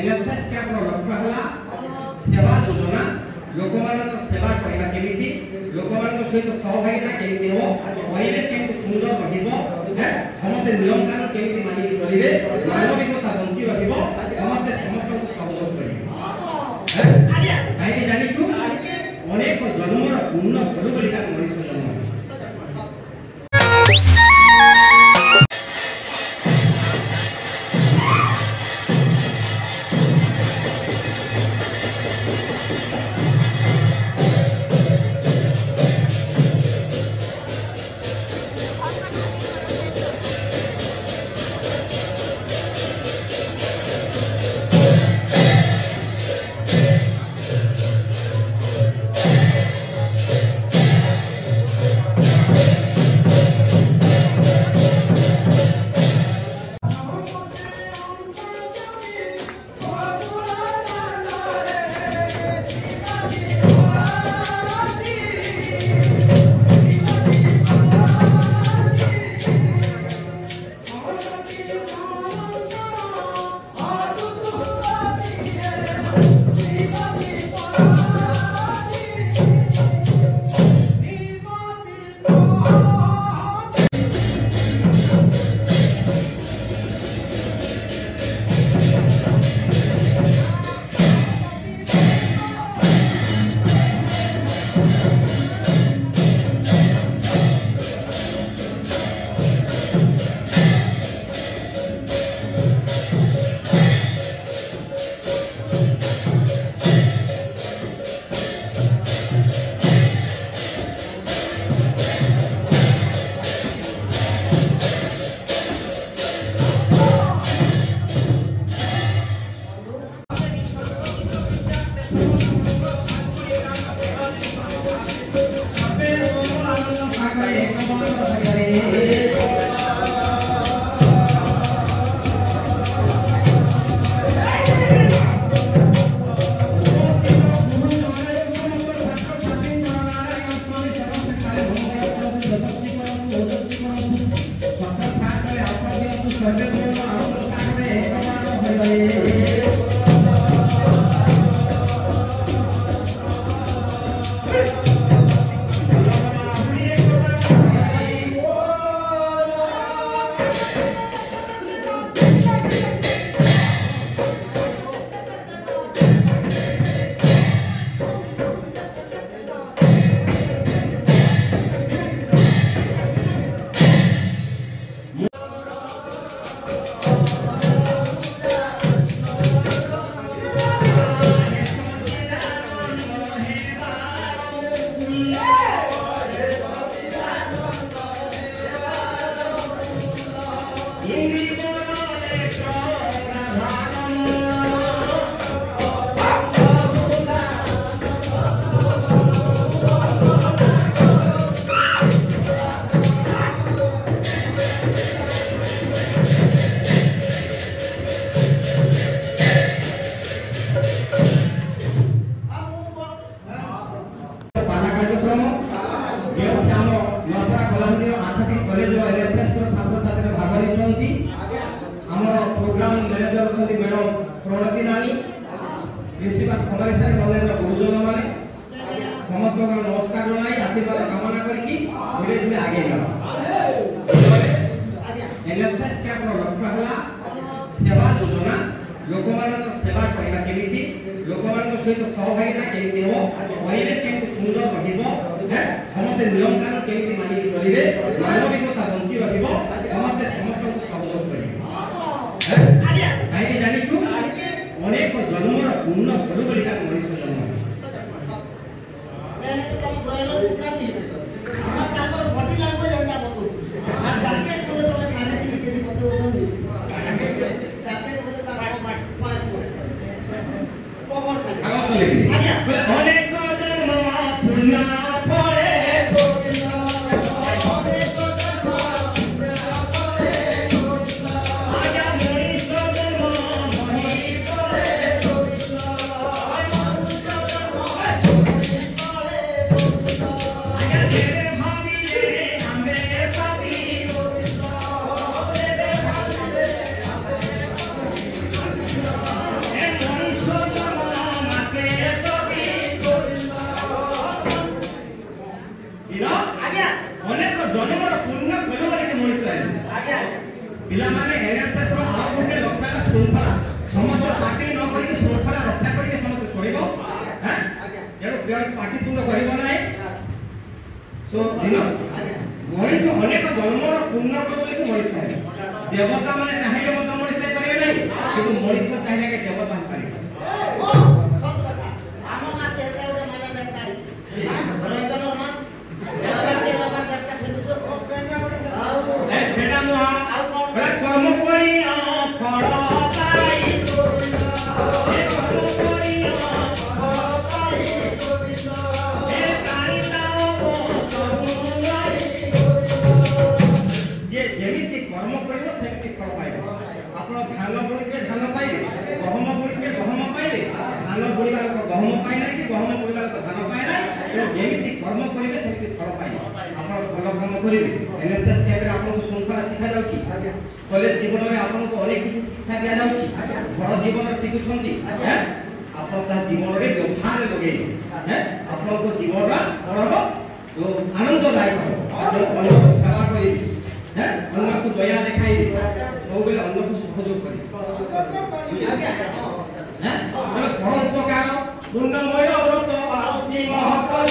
NSS କ୍ୟାମ୍ପର ଲକ୍ଷ୍ୟ ହେଲା ସେବା ଯୋଜନା ଲୋକମାନଙ୍କ ସେବା କରିବା କେମିତି ଲୋକମାନଙ୍କ ସହିତ ସହଭାଗିତା କେମିତି ହେବ ପରିବେଶ କେମିତି ସୁନ୍ଦର ରହିବ ସମସ୍ତେ ନିୟମ କାନୁନ କେମିତି ମାନିକି ଚଳିବେ ମାନବିକତା ବଞ୍ଚି ରହିବ ସମସ୍ତେ ସମସ୍ତଙ୍କୁ ସହଯୋଗ କରିବେ କାହିଁକି ଜାଣିଛୁ ଅନେକ ଜନ୍ମର ପୂର୍ଣ୍ଣ ସ୍ୱରୂପ ବୋଲି ତାକୁ ମଣିଷ ଜନ୍ମ ଆପଣମାନେ ଆଠଟି କଲେଜ ଓ ଏନ୍ଏସ୍ଏସ୍ର ଛାତ୍ରଛାତ୍ରୀମାନେ ଭାଗ ନେଇଛନ୍ତି ଆମର ପ୍ରୋଗ୍ରାମ ମ୍ୟାନେଜର ଅଛନ୍ତି ମ୍ୟାଡ଼ାମ ପ୍ରଣତି ନାନୀ ପ୍ରିନ୍ସିପାଲ ଖମାରୀ ସାର୍ କଲେଜର ଗୁରୁଜନମାନେ ସମସ୍ତଙ୍କର ନମସ୍କାର ଜଣାଇ ଆଶୀର୍ବାଦ କାମନା କରିକି ଧୀରେ ଧୀରେ ଆଗେଇ ନେବା ଏନ୍ଏସ୍ଏସ୍ କ୍ୟାମ୍ପର ଲକ୍ଷ୍ୟ ହେଲା ସେବା ଯୋଜନା ଲୋକମାନଙ୍କ ସେବା କରିବା କେମିତି ଲୋକମାନଙ୍କ ସହିତ ସହଭାଗିତା କେମିତି ହେବ ପରିବେଶ କେମିତି ସୁନ୍ଦର ରହିବ نمکانے مانوکتا بنک মানিষ অনেক জন্মর পূর্ণ করবো মানিষ পাই দেবতা মানে চাহিদা মানুষ মানিষ চাহিদা দেবতা পাই ଆପଣ ଧାନ ପୋଡ଼ିବେ ଧାନ ପାଇବେ ଗହମ ପୋଡ଼ିବେ ଗହମ ପାଇବେ ଧାନ ପୋଡ଼ିବା ଲୋକ ଗହମ ପାଇଲା କି ଗହମ ପୋଡ଼ିବା ଲୋକ ଧାନ ପାଇଲା ତେଣୁ ଯେମିତି କର୍ମ କରିବେ ସେମିତି ଫଳ ପାଇବେ ଆପଣ ଭଲ କାମ କରିବେ ଏନ୍ଏସ୍ଏସ୍ କ୍ୟାମ୍ପରେ ଆପଣଙ୍କୁ ଶୃଙ୍ଖଳା ଶିଖାଯାଉଛି କଲେଜ ଜୀବନରେ ଆପଣଙ୍କୁ ଅନେକ କିଛି ଶିକ୍ଷା ଦିଆଯାଉଛି ଘର ଜୀବନରେ ଶିଖୁଛନ୍ତି ଆପଣ ତା ଜୀବନରେ ବ୍ୟବହାରରେ ଲଗେଇବେ ଆପଣଙ୍କ ଜୀବନର କ'ଣ ହେବ ଆନନ୍ଦଦାୟକ ହେବ ଅନ୍ୟର ସେବା କରିବେ ଅନ୍ୟକୁ ଦୟା ଦେଖାଇବେ সবুলে অন্যকে সহযোগ করি হ্যাঁ মানে পর উপকার পুণ্যময় ব্রত আরতি মহাকাল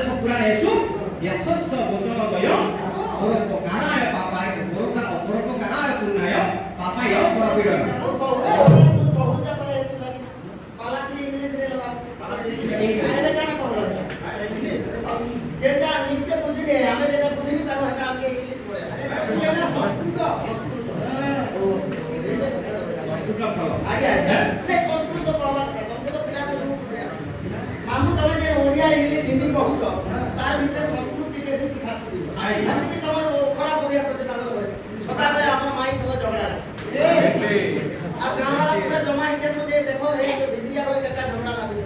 sempurna Yesus Yesus sebutnya apa ya? Orang pokara ya papa ya Orang pokara ya purna ya Papa ya orang pidana ଦେଖ ଏଇ ଭିତରିଆ ବୋଲି କେତେ ଝଗଡ଼ା ଲାଗିଛି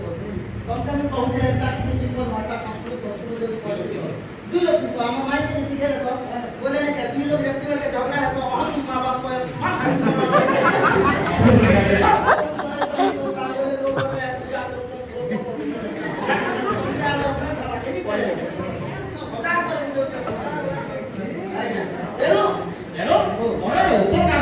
ତମକୁ ଆମେ କହୁଥିଲେ ଭାଷା ସଂସ୍କୃତ ସଂସ୍କୃତ ଯଦି ପଢୁଛି ଦୁଇ ଅଛି ତ ଆମ ମାଇକି ଶିଖେ ଦେଖ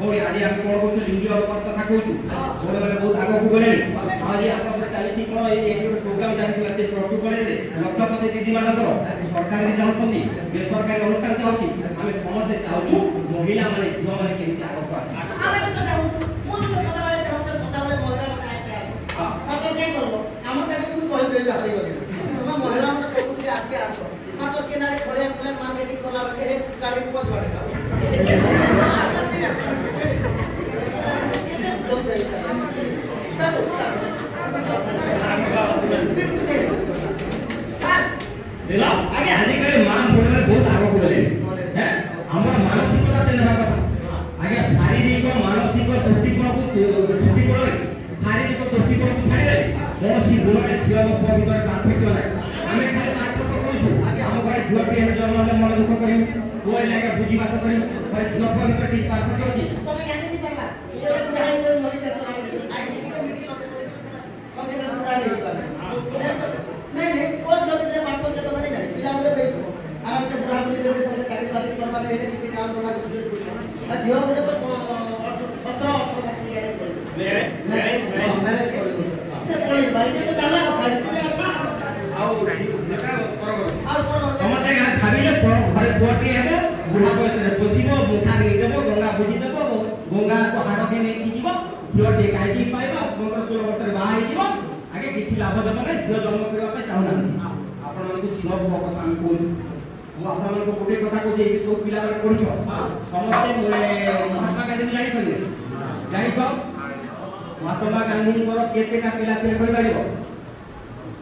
ভৰি আজি আমি কোন কৈছো হিন্দী অলপমান কথা কৈছো ভৰি মানে বহুত আগকু গলে আজি আপোনাৰ কালি কি কৰ এই এইটো প্ৰগ্ৰাম জানি আছে প্ৰস্তুত কৰিলে লক্ষ্যপতি দিদি মানক চৰকাৰে যাওঁ বেচৰকাৰী অনুষ্ঠান যাওঁ আমি সমস্তে চাওঁ মহিলা মানে যুৱ মানে কেনেকৈ মহিলা মানে সব মানে মানে কলা গাড়ী কোৱা যোৱা আগে আজিকালি মান বদলে বহুত আগ বদলে হ্যাঁ আমার মানসিকতাতে নেওয়া কথা আগে শারীরিক মানসিক ত্রুটিকূলকু ত্রুটিকূলরে শারীরিক ত্রুটিকূলকু ছাড়িদেলে কৌশি গুণরে ঝিও এবং পুয়া ভিতরে পার্থক্য নাই আমি খালি পার্থক্য করুছু আগে আমার ঘরে ঝিও টিয়ে জন্ম হলে মনে দুঃখ করিবি मोर लागे भुजी भात करी नफा मित्र टी पास के अछि तमे ज्ञान दी परबा ये बुढ़ाई को मरी जा सुना आई जी को मीटिंग होते संगे ना बुढ़ाई नहीं कर नहीं नहीं कोन जब जे बात होते तो माने जाने पिला हमरे बेच आराम से बुढ़ा बुढ़ी दे तुमसे खाली बात करबा ले ने किसी काम करना कुछ कुछ आ जियो बोले तो 17 18 वर्ष के गए मेरे मेरे मैरिज कर दो से कोई भाई के तो जाना का भाई के जाना आओ नहीं का बराबर और कौन ଲେଖା ନେଇଦେବ ଗଙ୍ଗା ବୁଝିଦେବ ଗଙ୍ଗାକୁ ହାଡ଼କେ ନେଇକି ଯିବ ଝିଅଟିଏ କାହିଁକି ପାଇବ ପନ୍ଦର ଷୋହଳ ବର୍ଷରେ ବାହା ହେଇଯିବ ଆଗେ କିଛି ଲାଭ ଦେବ ନାହିଁ ଝିଅ ଜନ୍ମ କରିବା ପାଇଁ ଚାହୁଁନାହାନ୍ତି ଆପଣମାନଙ୍କୁ ପୁଅ କଥା ଆମେ କହୁଛୁ ମୁଁ ଆପଣମାନଙ୍କୁ ଗୋଟେ କଥା କହୁଛି ଏଇ ସବୁ ପିଲାମାନେ ପଢ଼ୁଛ ସମସ୍ତେ ମହାତ୍ମା ଗାନ୍ଧୀ ଜାଣିଛନ୍ତି ଜାଣିଛ ମହାତ୍ମା ଗାନ୍ଧୀଙ୍କର କେତେଟା ପିଲା ଥିଲେ କହିପାରିବ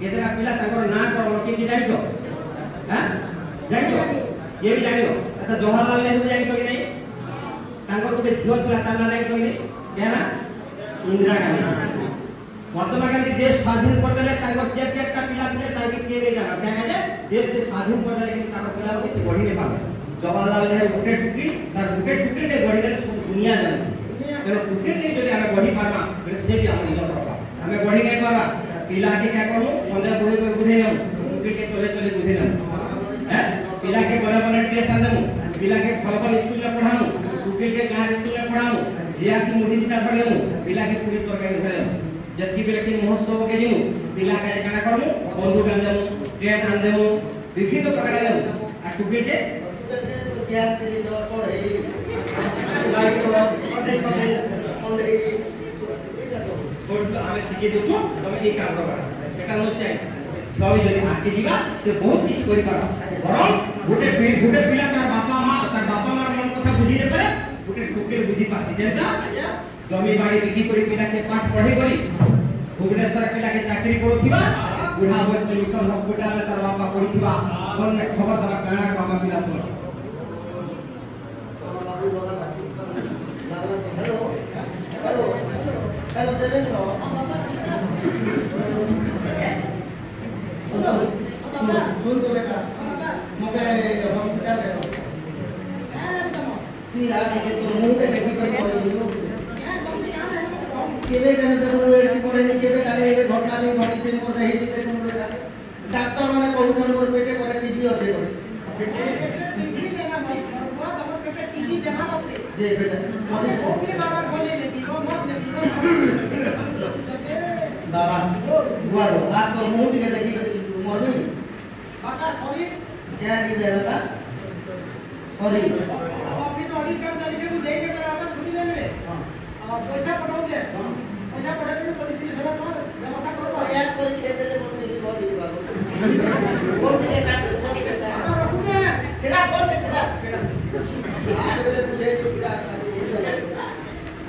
କେତେଟା ପିଲା ତାଙ୍କର ନାଁ କ'ଣ କେମିତି ଜାଣିଛ ଜାଣିଛ କିଏ ବି ଜାଣିବ ଆଚ୍ଛା ଜବାହରଲାଲ ନେହେରୁ ଜାଣିଛ କି ନାହିଁ ତାଙ୍କର ଗୋଟେ ଝିଅ ଥିଲା ତା ନାଁ ଯାଇ କହିଲେ କାହା ନା ଇନ୍ଦିରା ଗାନ୍ଧୀ ମହାତ୍ମା ଗାନ୍ଧୀ ଦେଶ ସ୍ୱାଧୀନ କରିଦେଲେ ତାଙ୍କର ଚାରି ଚାରିଟା ପିଲା ଥିଲେ ତାଙ୍କେ କିଏ ବି ଜାଣ କାହିଁକି ଦେଶକେ ସ୍ୱାଧୀନ କରିଦେଲେ କିନ୍ତୁ ତାଙ୍କ ପିଲା ସେ ଗଢ଼ି ନେଇ ପାରିଲେ ଜବାହରଲାଲ ନେହେରୁ ଗୋଟେ ଟୁକି ତାର ଗୋଟେ ଟୁକିଟେ ଗଢ଼ିଦେଲେ ସବୁ ଦୁନିଆ ଜାଣିଛି ତେଣୁ ଟୁକିଟେ ଯଦି ଆମେ ଗଢ଼ି ପାରମା ବେଲେ ସେ ବି ଆମ ନିଜ ପାରମା ଆମେ ଗଢ଼ି ନେଇ ପାରବା ପିଲାକେ କାଁ କରୁ ସନ୍ଧ୍ୟା କୋଡ଼ିଏ କରି ବୁଝେଇ ନେବୁ ଟୁକିଟେ ଚଲେଇ ଚଲେଇ ବୁଝେଇ ନେବୁ ପିଲାକେ ବଡ଼ ବଡ଼ ଟେଷ୍ଟ ଆଣିଦେବୁ पिला के फलफल स्कूल में पढ़ाऊं कुकिल के गांव स्कूल में पढ़ाऊं या की मुठी जिका पढ़ाऊं पिला के पूरी तरकारी धराऊं जबकि पिला के महोत्सव के जीऊं पिला के गाना करूं बंदूक आन देऊं टेप आन देऊं विभिन्न प्रकार आन आ कुकिल के गैस के लिए और ए लाइट और पटे पटे और ए हमें सीखे देखो तुम एक काम करो सेटा नो से তুমি যদি মাটি দিবা সে বহুত কিছু করি পারো বরং গোটে গোটে পিলা তার কথা বুঝি রে পারে গোটে ঠুকে বুঝি পাছি যেনতা জমি বাড়ি বিক্রি করি পিলাকে পাঠ পড়াই করি ভুবনেশ্বর পিলাকে চাকরি করুথিবা বুঢ়া বয়স মিশন হসপিটাল তার বাপা পড়িথিবা কোনে খবর দবা কানা বাপা পিলা তো হ্যালো হ্যালো হ্যালো দেবেন্দ্র আমরা किले जने जरूर है कि कोने निकले तो काले इधर घटना नहीं बनी थी नूर नहीं थी तो नूर जा डॉक्टर माने कोई जन नूर पेटे कोने टीटी होते हो पेटे टीटी देना मत वो तमर पेटे टीटी देना मत दे पेटे मोदी मोदी बाबा बोले दे दीपो मोदी दीपो दबान वो वो आप तो मोदी के तकी मोदी बाका सॉरी क्या की बेरा था सॉरी ऑडिट कर देंगे तो देंगे पर आपका छुट्टी लेंगे हां पैसा पटाओगे हां पैसा पटाने में 35000 पास व्यवस्था करो प्रयास करें खेद ले बोलने की बहुत ये बात बोल के बात बोल के बात रखो ना छिड़ा बोल के छिड़ा छिड़ा आज ले तुझे छिड़ा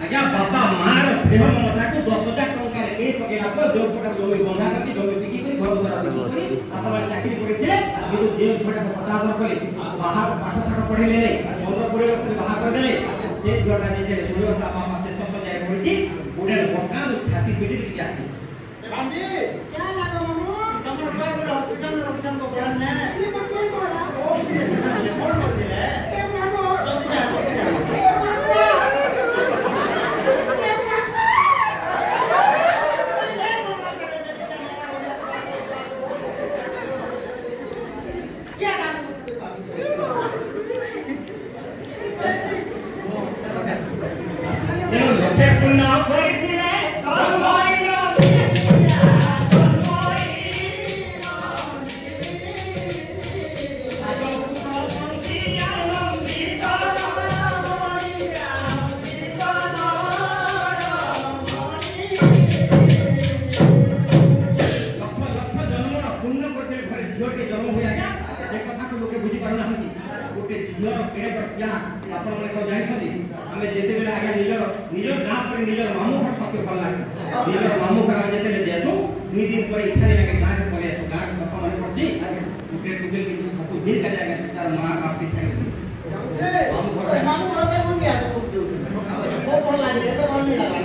আজ্ঞা বাপা মার স্নেহ মমতাকে দশ হাজার টাকার মেয়ে পকাইলা পরে দেড়শো টাকা জমি বন্ধা রাখি জমি বিক্রি করে ঘর দ্বারা আপনার চাকরি করেছিলে কিন্তু দেড়শো টাকা কথা আদার কলে বাহার পাঠ সাঠ পড়াইলে নাই পনেরো কোড়িয়ে বছর বাহার করে দেলে সে ঝড়টা নিজের শরীর তা বাবা শেষ সজায় পড়েছি বুড়ের বকা ছাতি পেটে টিকে আসে রামজি কে লাগো মামু তোমার হসপিটাল ଶୁଣେ ଯାହା ଆପଣମାନେ କ'ଣ ଜାଣିଛନ୍ତି ଆମେ ଯେତେବେଳେ ଆଜ୍ଞା ନିଜର ନିଜ ଗାଁ ପରେ ନିଜର ମାମୁଁଙ୍କର ସତ୍ୟ ଭଲ ଲାଗେ ନିଜର ମାମୁଁକୁ ଆମେ ଯେତେବେଳେ ଦେଖୁ ଦୁଇ ଦିନ ପରେ ଇଚ୍ଛାରେ ଆଜ୍ଞା ଗାଁକୁ ପଳେଇ ଆସୁ ଗାଁ ଲୋକମାନେ ପଡ଼ୁଛି ଆଜ୍ଞା ଟୁକେଲ କିନ୍ତୁ ସବୁ ଦିନ କାଲି ଆଜ୍ଞା ସେ ତାର ମା ବାପି ଠାରେ ମାମୁଁ ଘର ମାମୁଁ ଘର ଭଲ ଲାଗେ ଏବେ ଭଲ ନାଇଁ ଲାଗେ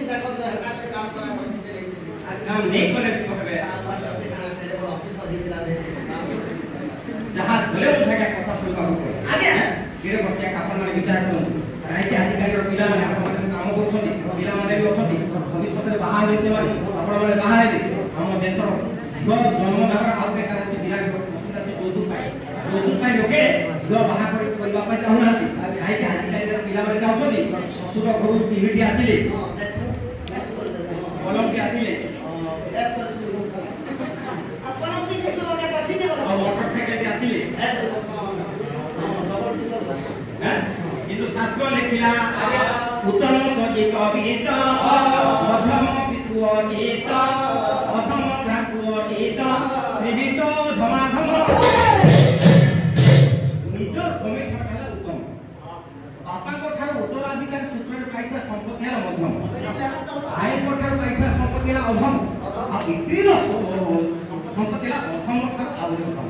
କାହିଁକି ଆଜିକାଲିର ପିଲାମାନେ ଆପଣମାନେ କାମ କରୁଛନ୍ତି ଅଛନ୍ତି ଭବିଷ୍ୟତରେ ବାହା ହେବେ ସେମାନେ ଆପଣମାନେ ବାହା ହେବେ ଆମ ଦେଶର ଜନ୍ମ ନେବାର ଆଉ ଗୋଟେ କାରଣ ପିଲା ଯୌତୁକ ପାଇଁ ଲୋକେ ଝିଅ ବାହା କରିବା ପାଇଁ ଚାହୁଁନାହାନ୍ତି କାହିଁକି ଆଜିକାଲିର ପିଲାମାନେ ଚାହୁଁଛନ୍ତି ଶ୍ୱଶୁର ଘରୁ ଟିଭିଟି ଆସିଲେ କିନ୍ତୁ ଶାସ୍ତ୍ର ଲେଖିଲା ଉତ୍ତମ ସଙ୍ଗୀତ ଗୀତ ପ୍ରଥମ ବିଶ୍ୱ ଗୀତ ଅସମ ଠାକୁର ଗୀତ ଜୀବିତ ଧମାଧମ ନିଜ ଜମି ଠାରୁ ହେଲା ଉତ୍ତମ ବାପାଙ୍କ ଠାରୁ ଉତ୍ତରାଧିକାର ସୂତ୍ରରେ ପାଇଥିବା ସମ୍ପତ୍ତି ହେଲା ମଧ୍ୟମ ଆଇନଙ୍କ ଠାରୁ ପାଇଥିବା ସମ୍ପତ୍ତି ହେଲା ଅଧମ ଆଉ ପିତୃର ସମ୍ପତ୍ତି ହେଲା ଅଧମ ଠାରୁ ଆହୁରି ଅଧମ